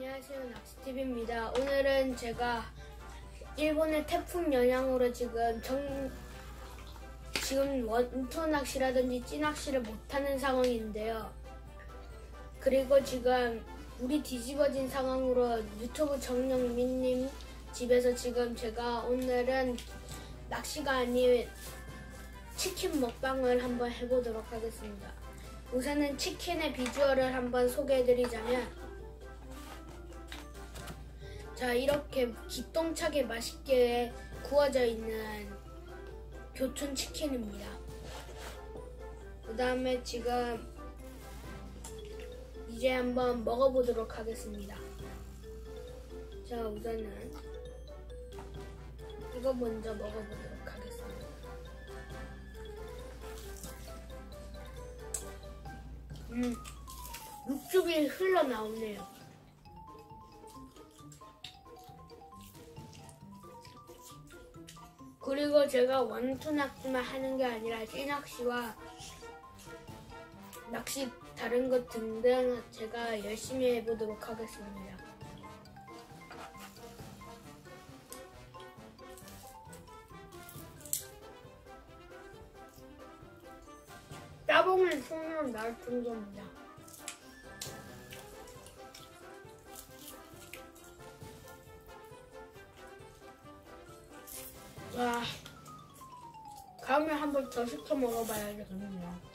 안녕하세요 낚시TV입니다. 오늘은 제가 일본의 태풍 영향으로 지금 정 지금 원투 낚시라든지 찌낚시를 못하는 상황인데요. 그리고 지금 물이 뒤집어진 상황으로 유튜브 정영민님 집에서 지금 제가 오늘은 낚시가 아닌 치킨 먹방을 한번 해보도록 하겠습니다. 우선은 치킨의 비주얼을 한번 소개해드리자면 자 이렇게 기똥차게 맛있게 구워져 있는 교촌 치킨입니다. 그 다음에 지금 이제 한번 먹어보도록 하겠습니다. 자 우선은 이거 먼저 먹어보도록 하겠습니다. 음, 육즙이 흘러나오네요. 그리고 제가 원투 낚시만 하는 게 아니라 찌낚시와 낚시 다른 것 등등 제가 열심히 해보도록 하겠습니다. 따봉을 손으로 나올 정도입니다. 와, 다음에 한 번 더 시켜 먹어봐야겠네요.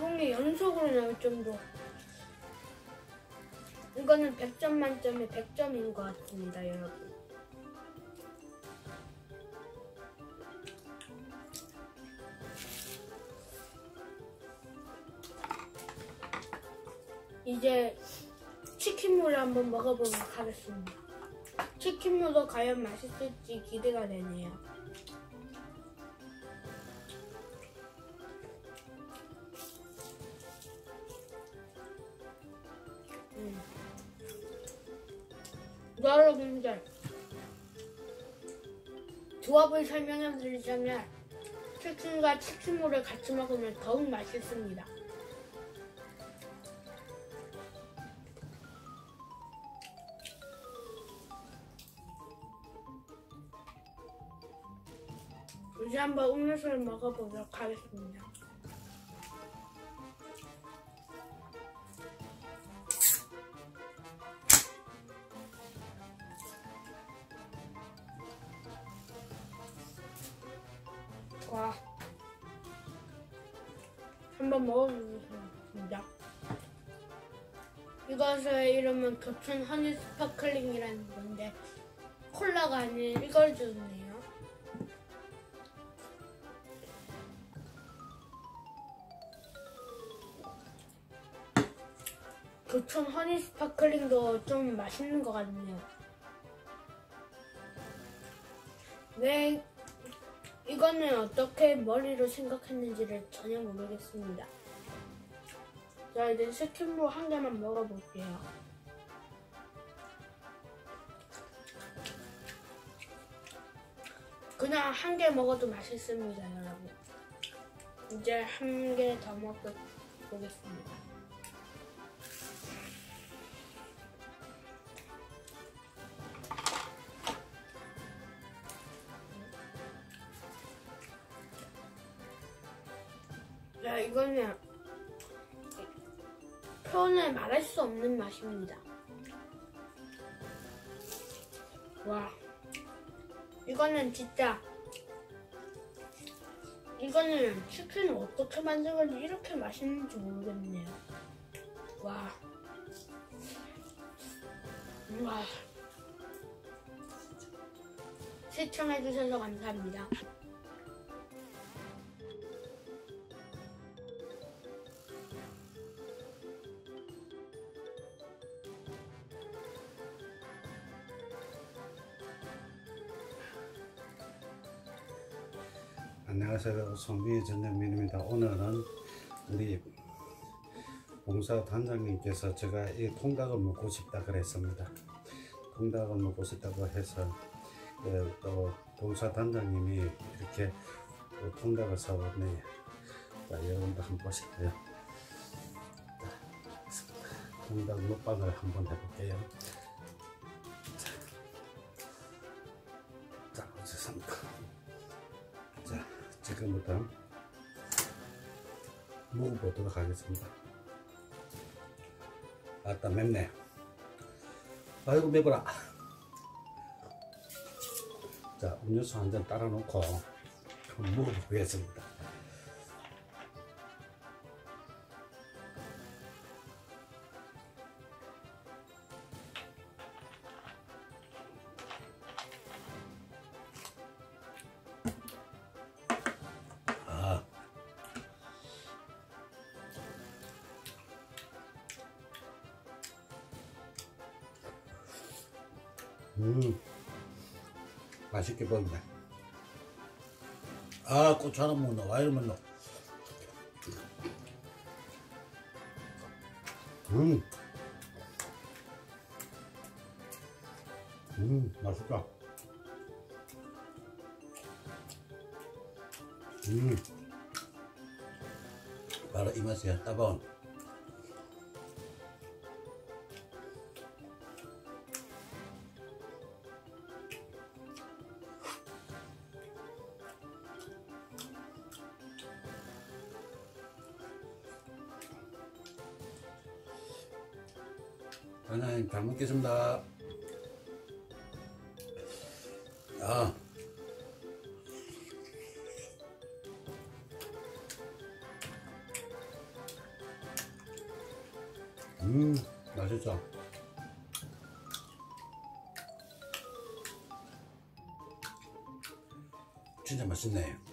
따봉이 연속으로 나올 정도. 이거는 100점 만점에 100점인 것 같습니다, 여러분. 이제 치킨물을 한번 먹어보도록 하겠습니다. 치킨물도 과연 맛있을지 기대가 되네요. 여러분들 조합을 설명해 드리자면 치킨과 치킨물을 같이 먹으면 더욱 맛있습니다. 이제 한번 음료수를 먹어보도록 하겠습니다. 한번 먹어보겠습니다. 이것의 이름은 교촌 허니 스파클링이라는 건데 콜라가 아닌 이걸 주네요. 교촌 허니 스파클링도 좀 맛있는 것 같네요. 왜 이거는 어떻게 머리로 생각했는지를 전혀 모르겠습니다. 자 이제 치킨볼 한 개만 먹어볼게요. 그냥 한 개 먹어도 맛있습니다, 여러분. 이제 한 개 더 먹어보겠습니다. 표현을 말할 수 없는 맛입니다. 와, 이거는 진짜 이거는 치킨을 어떻게 건지 이렇게 맛있는지 모르겠네요. 와, 와. 시청해주셔서 감사합니다. 송비 전현민입니다. 오늘은 우리 봉사 단장님께서 제가 이 통닭을 먹고 싶다 그랬습니다. 통닭을 먹고 싶다고 해서 그, 또 봉사 단장님이 이렇게 또 통닭을 사왔네요. 자, 여러분도 한번 보실게요. 자, 통닭 먹방을 한번 해볼게요. 지금부터 먹어보도록 하겠습니다. 아따 맵네. 아이고 매워라. 자, 음료수 한 잔 따라 놓고 먹어보겠습니다. 음. 맛있게 보인다. 아, 고추 하나 먹노. 와 이러면. 음, 먹겠습니다. 아. 음, 맛있죠? 진짜 맛있네.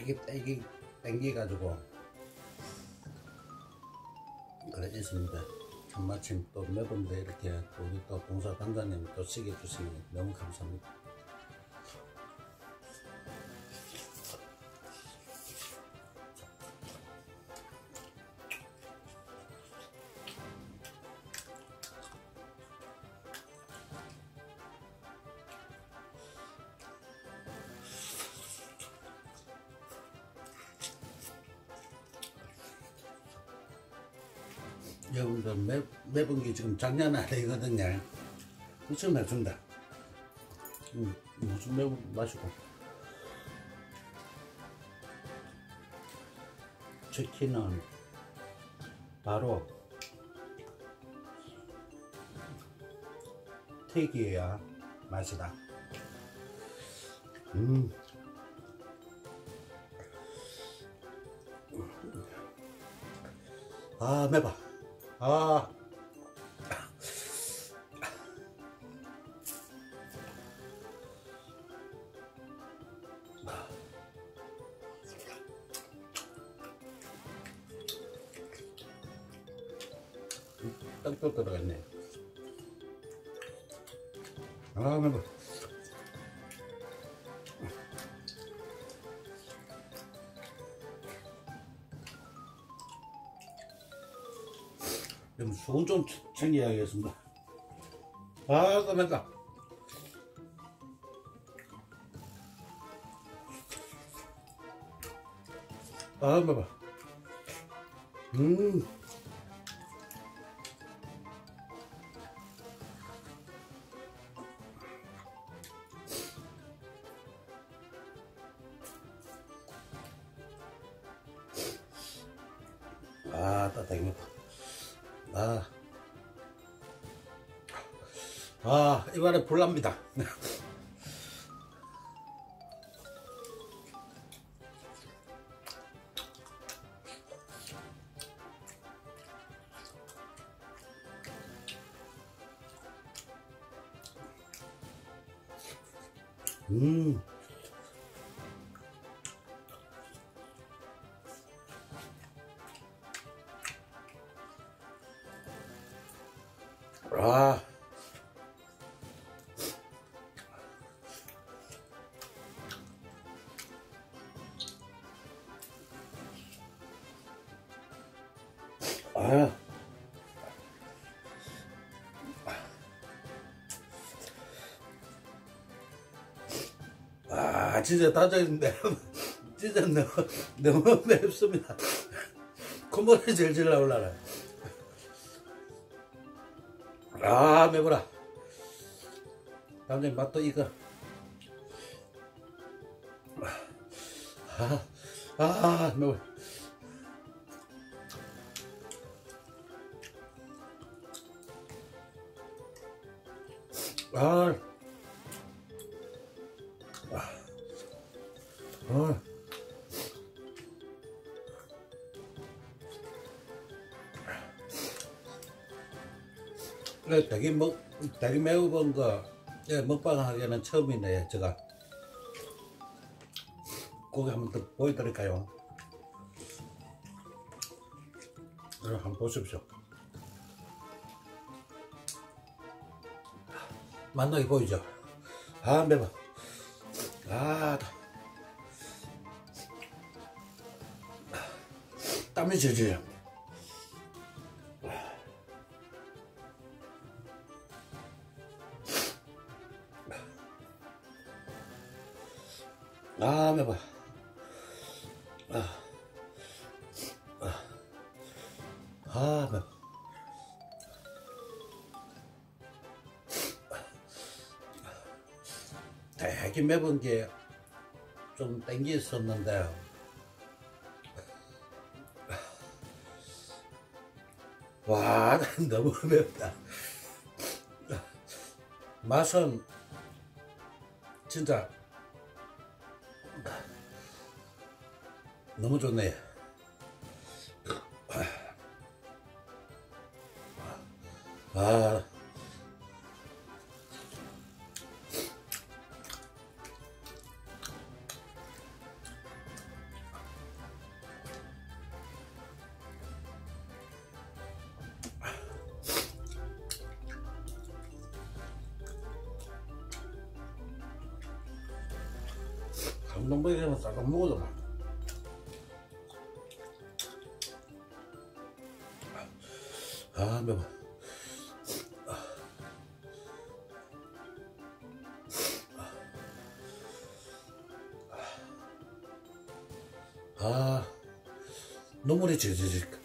되게 땡기, 땡기가지고 그래 있습니다. 마침 또 매번도 이렇게 또 우리 또 봉사 단장님 또 시계 주시니 너무 감사합니다. 여러분들 매, 매번 게 지금 작년 아니거든요. 무슨 해준다. 음, 무슨 매운 맛이고. 치킨은 바로 튀기야 맛이다. 음. 아, 매봐. 아. 챙겨야겠습니다. 아, 깜짝아. 아, 봐봐. 음. 아, 진짜 다져있는데. 진짜 너무, 너무 맵습니다. 콧물이 질질 나올라라. 아, 매워라. 다음에 맛도 이거. 아, 아, 매워. 아, 아. 그래, 되게 먹, 되게 매운 거, 예, 먹방 하기는 처음이네, 제가. 고기 한번 더 보여드릴까요? 네, 한번 보십시오. 만나게 보이죠? 아, 매워. 아, 다- 땀이 질질. 아, 매워. 아, 아, 아 매워. 되게 매운 게 좀 땡겼었는데 와 너무 맵다. 맛은 진짜 너무 좋네 아 눈물이 질질질. 아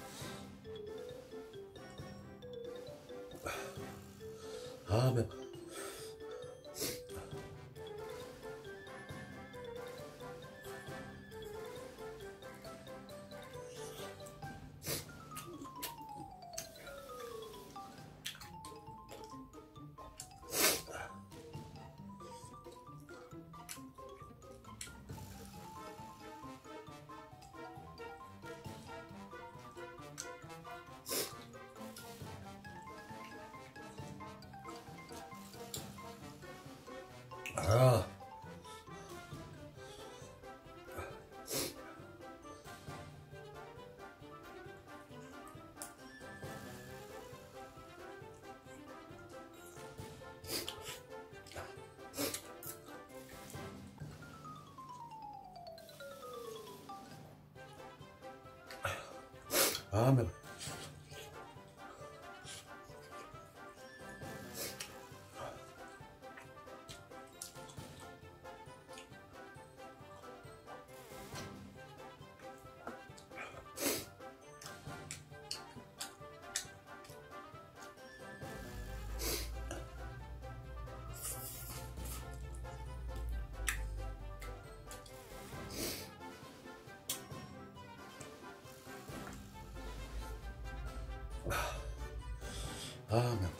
아,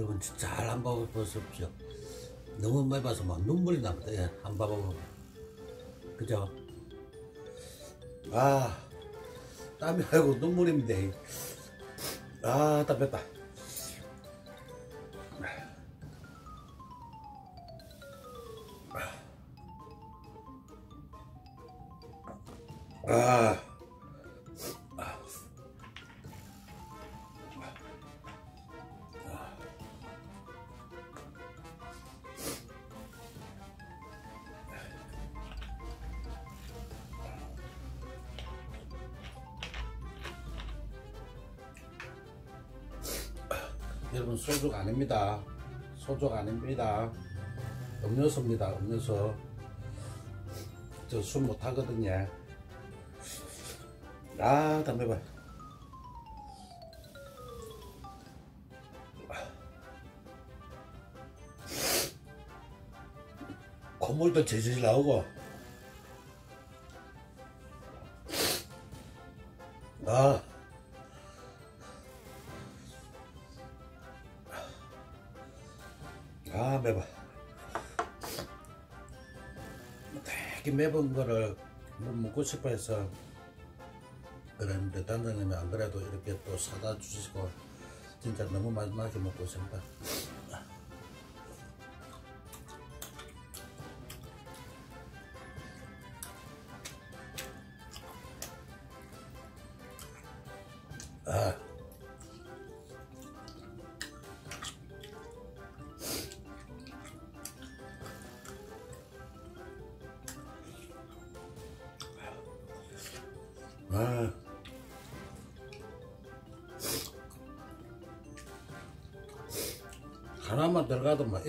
여러분 잘 한번 보십시오. 너무 봐서 막 눈물이 납니다. 예, 한번 봐보면. 그죠? 아, 땀이 아니고 눈물입니다. 아, 땀 뺐다. 아닙니다. 소주가 아닙니다. 음료수입니다. 음료수. 저 술 못하거든요. 아 담배 봐. 콧물도 질질 나오고. 되게 매운 거를 뭐 먹고 싶어 해서 그랬는데 단장님이 안 그래도 이렇게 또 사다 주시고 진짜 너무 맛있게 먹고 있습니다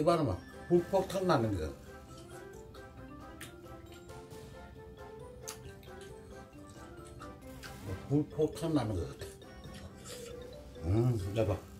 입안에 막 불폭탄 나는 거. 뭐 불폭탄 나는 것 같아. 음, 여봐.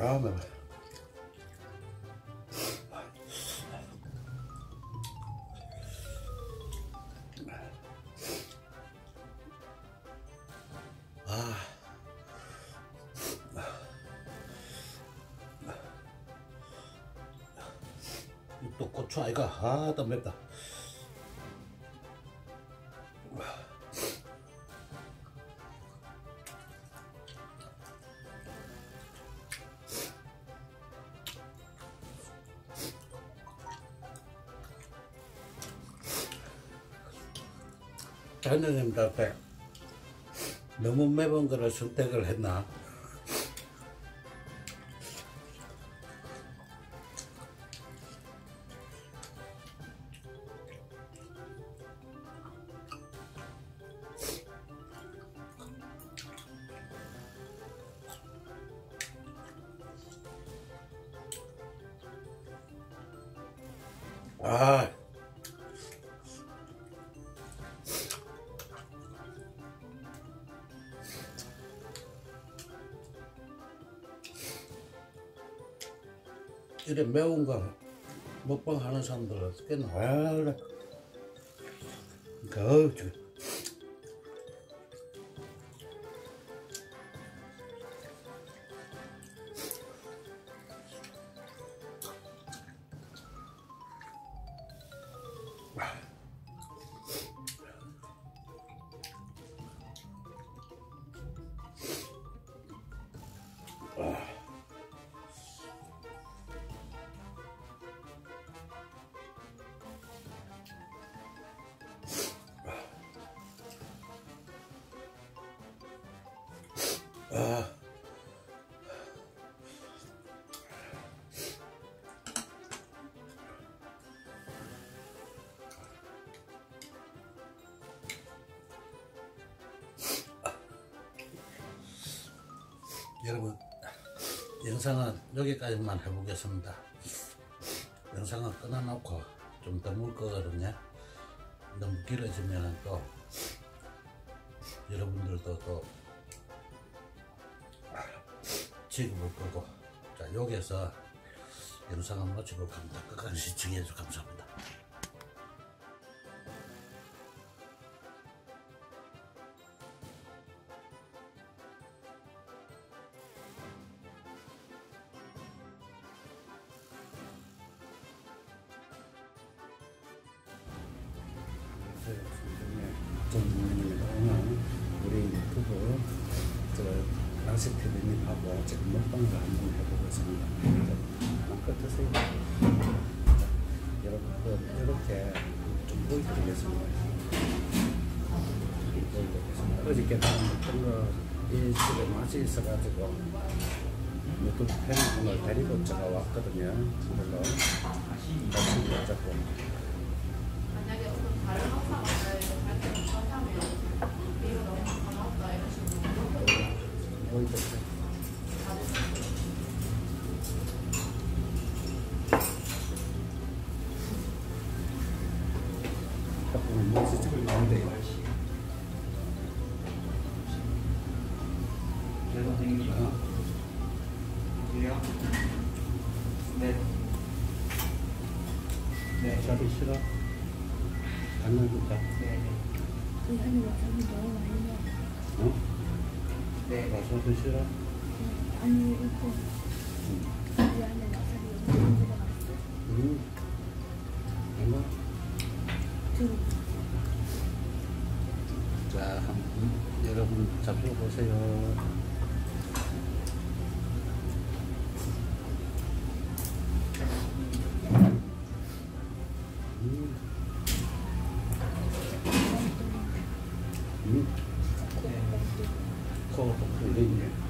아, 매워. 아. 또 고추 아이가 아, 또 맵다. 장로님한테 너무 매운 거를 선택을 했나? 아, 이래 매운 거 먹방 하는 사람들 어떻게 나야 그래. 그, 저, 따뜻하 여러분 영상은 여기까지만 해보겠습니다. 영상은 끊어놓고 좀더물 거거든요. 너무 길어지면 또 여러분들도 또 지급을 거고. 자 여기에서 영상을 마치고 갑니다. 끝까지 시청해주셔서 감사합니다. 있어가지고 유튜브 팬분을 데리고 제가 왔거든요. 물론 목소리가 조금 this shit up? 放松鼓励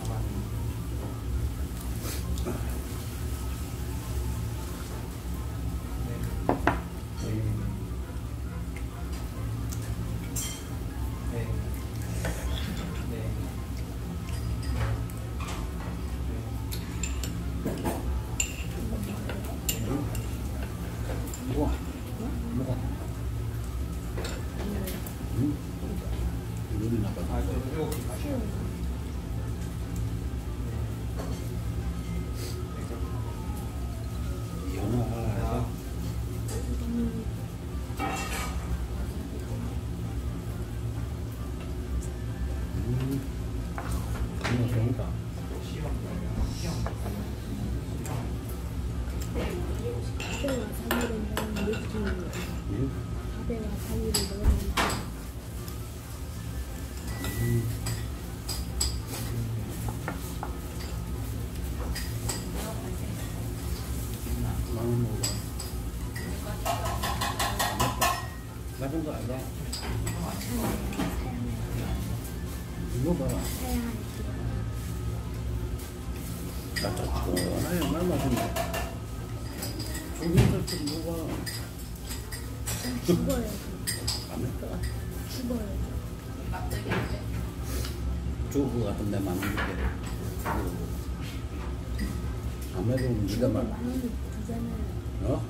원을 주잖아요. 어?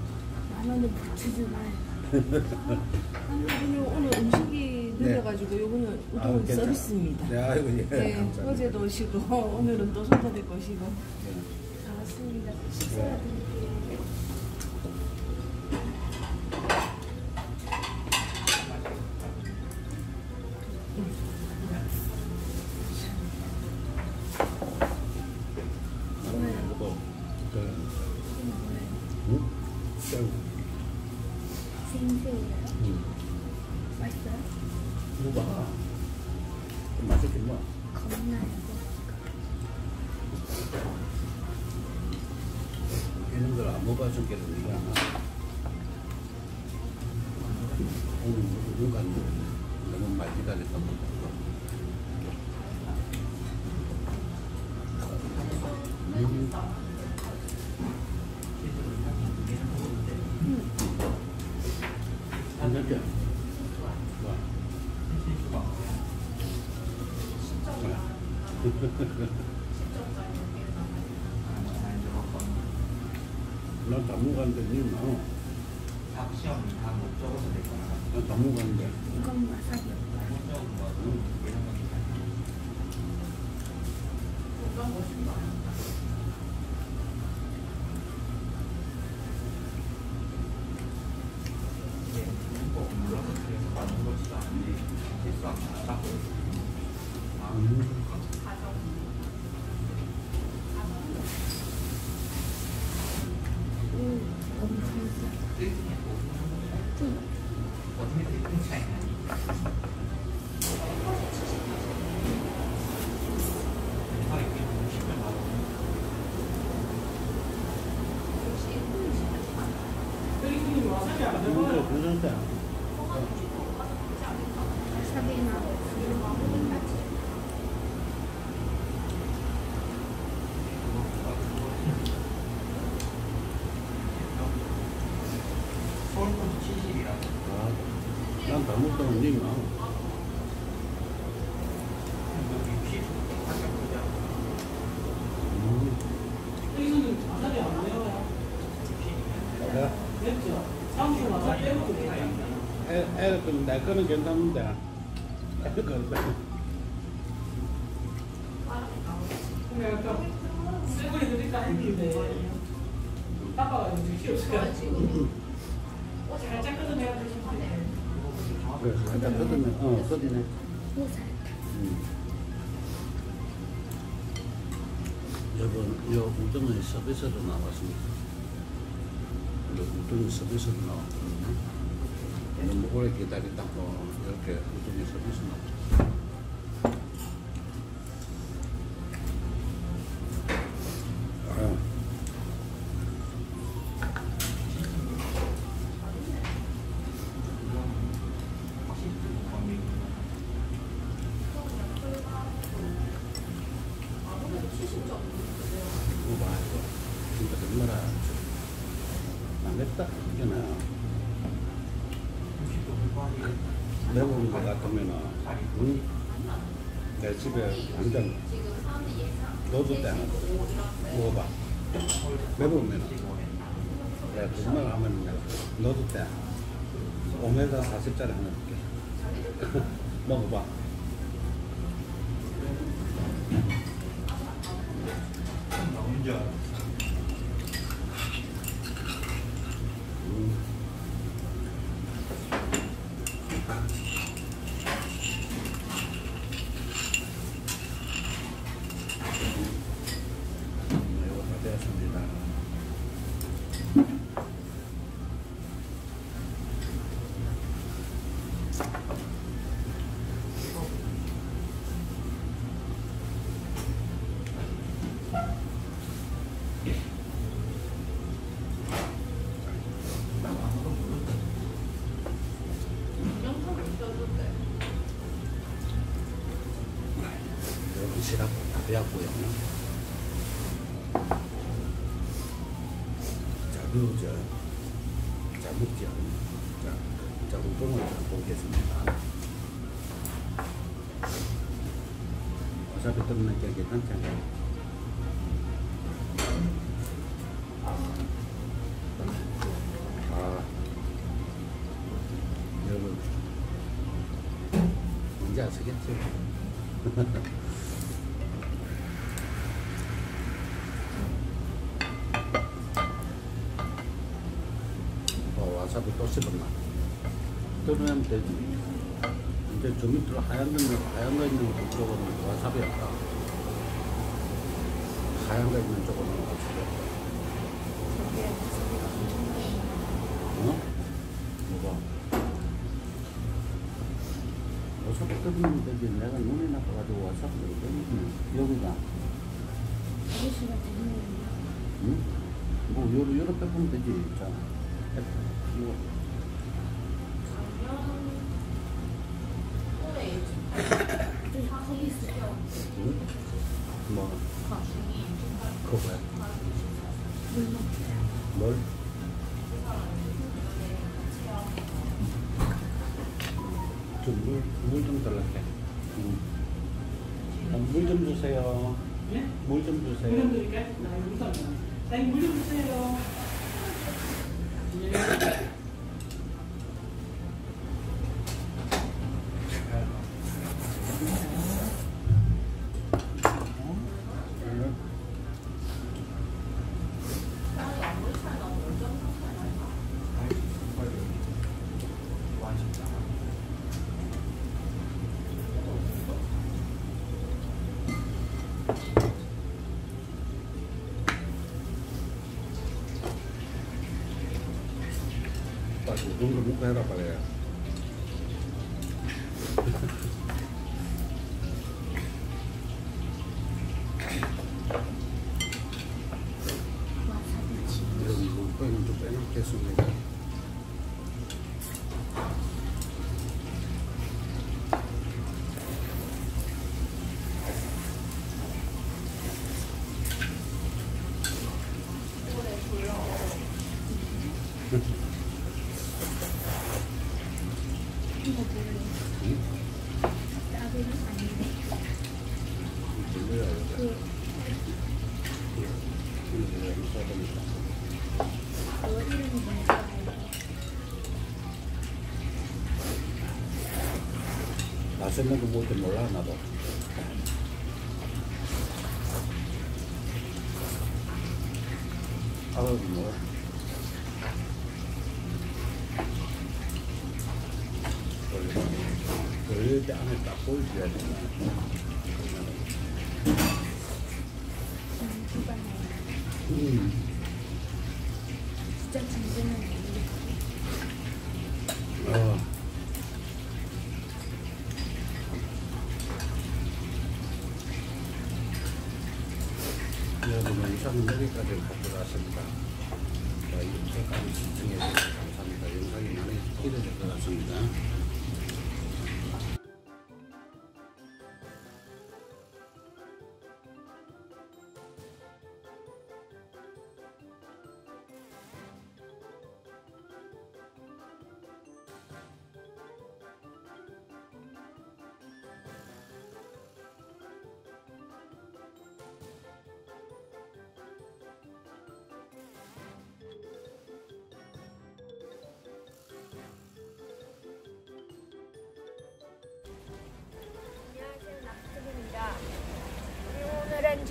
만 원을 못 주잖아요. 오늘 음식이 네. 늘려가지고 요거는 아유, 우동 괜찮아. 서비스입니다. 네, 아이고 예 네, 감사합니다 어제도 오시고 오늘은 또 손자들 오시고 예. 반갑습니다. 식사드릴게요. 맛있어요? 먹어봐 좀 맛있긴 뭐 겁나요. 이런 걸안 게도 네가 오늘 누가 너무 많이 기다렸다 난 당무가는데 니 나. 다 시험 다못 적어서 될 거야. 난 당무가는데. 이건 와사비. 못 적은 거 이런 거 괜찮아. 어떤 거 싶다. 이게 꼭 눌러서 그래서 맞는 것지도 않은데 실수 안 하고 아, 오, 엄청 짜. 뜻이 어떻게 되는 차이 나니? 아, 이게 너무 쉽게 나오네. 근데 괜찮다. 와사비나 서울권 70이라고. 아, 난 당무가는 니 나. 여기 피 가격 보자. 음. 애, 애가 좀내 거는 괜찮은데. 애 거는. 그래, 살짝 뜯으면, 어. 음. 여러분, 요 우동은 서비스로 나왔습니다. 요 우동이 서비스로 나왔거든요. 오래 기다리다고 이렇게 우동이 서비스 나왔습니다. 어, 와사비 또 씹었나? 뜯으면 되지. 이제 저 밑으로 하얀 거, 있는- 하얀 거 있는 쪽은 와사비였다. 하얀 거 있는 쪽은 와사비였다. 어? 뭐가? 뜯으면 되지. 내가 눈이 나빠가지고 와사비를 뜯으면 여기가. 아저씨가 드리는 응? 뭐, 요러, 요러 빼면 되지. 자, 이거. 빨리 우동 좀 먹고 해라 빨리. 이런 물병은 좀 빼놓겠습니다. 돌려야 돼. 이거 있어야 되니까. 맛있는 거줄 몰라 나도. 아우 뭐. 돌릴 때 안에 딱 보여줘야 돼. 음. 진짜 진짜는 어. 여러분 영상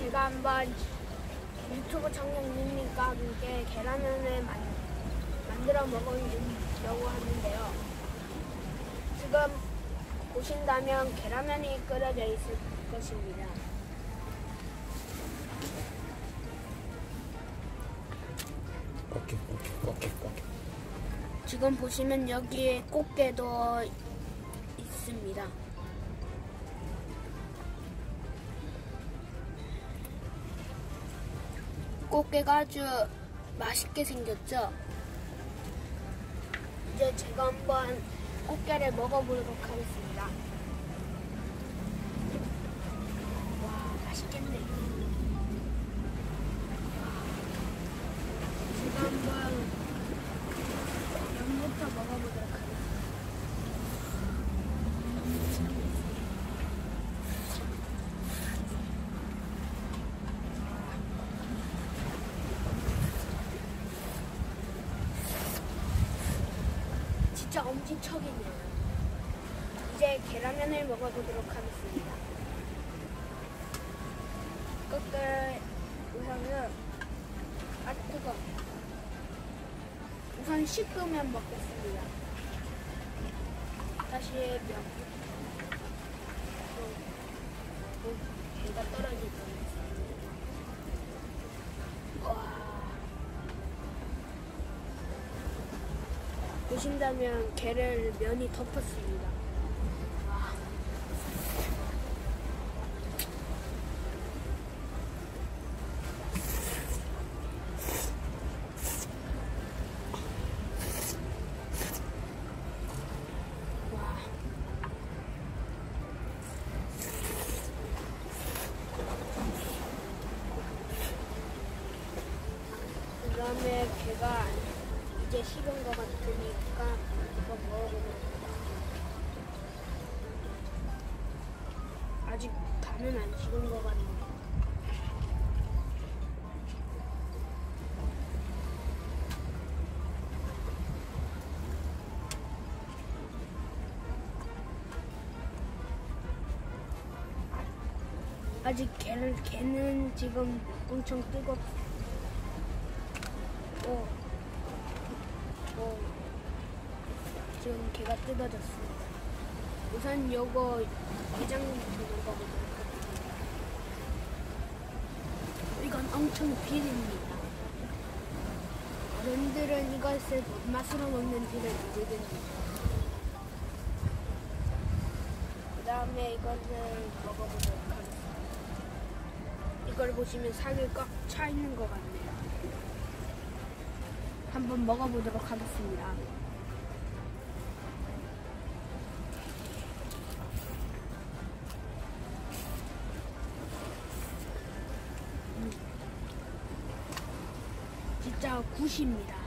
제가 한번 유튜브 청년님과 함께 계란면을 만, 만들어 먹으려고 하는데요. 지금 보신다면 계란면이 끓여져 있을 것입니다. 꽃게, 꽃게, 꽃게, 꽃게. 지금 보시면 여기에 꽃게도 있습니다. 꽃게가 아주 맛있게 생겼죠? 이제 제가 한번 꽃게를 먹어보도록 하겠습니다. 와, 맛있겠네. 제가 한번 면부터 먹어보도록 하겠습니다. 진짜 엄지척이네요. 이제 계란면을 먹어보도록 하겠습니다. 끝을 우선은 아 뜨거. 우선 식으면 먹겠습니다. 다시 면. 어, 어, 얘가 떨어질 뻔했어. 와. 보신다면 게를 면이 덮었습니다. 걔는 걔는 지금 엄청 뜨겁. 어. 어. 지금 걔가 뜯어졌습니다. 우선 요거 게장부터 먹어보도록 하겠습니다. 이건 엄청 비립니다. 어른들은 이것을 맛으로 먹는지를 모르겠네요. 그 다음에 이것을 먹어보도록 걸 보시면 살이 꽉 차 있는 것 같네요. 한번 먹어보도록 하겠습니다. 음. 진짜 굿입니다.